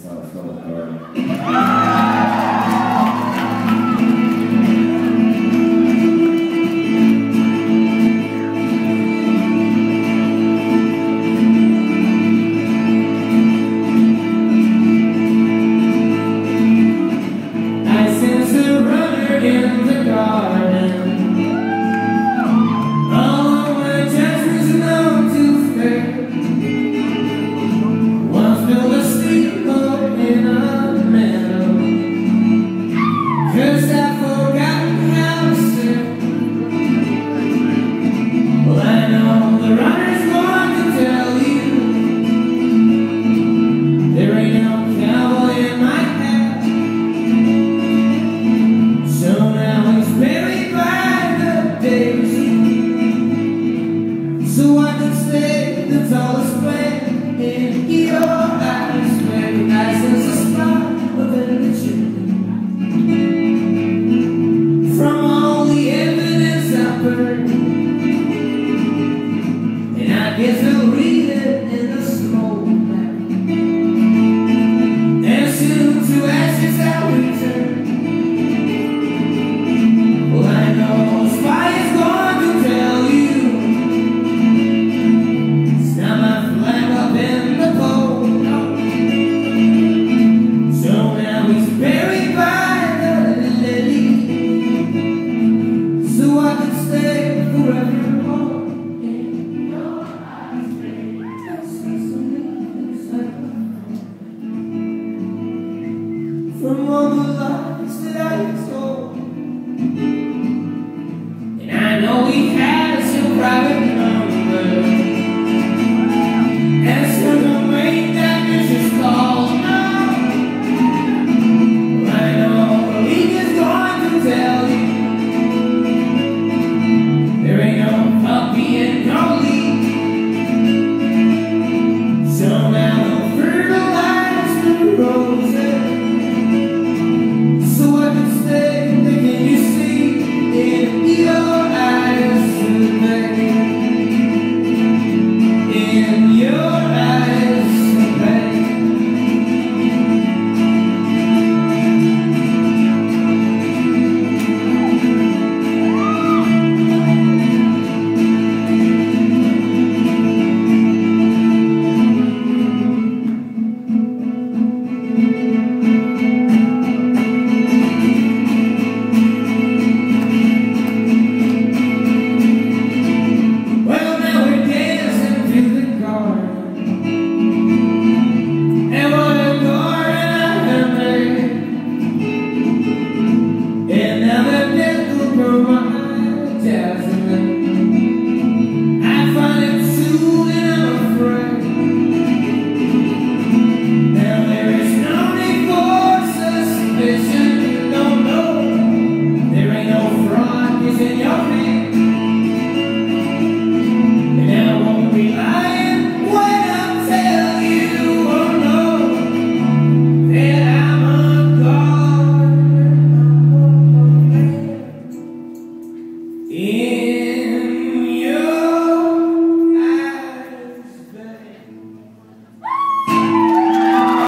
It's how private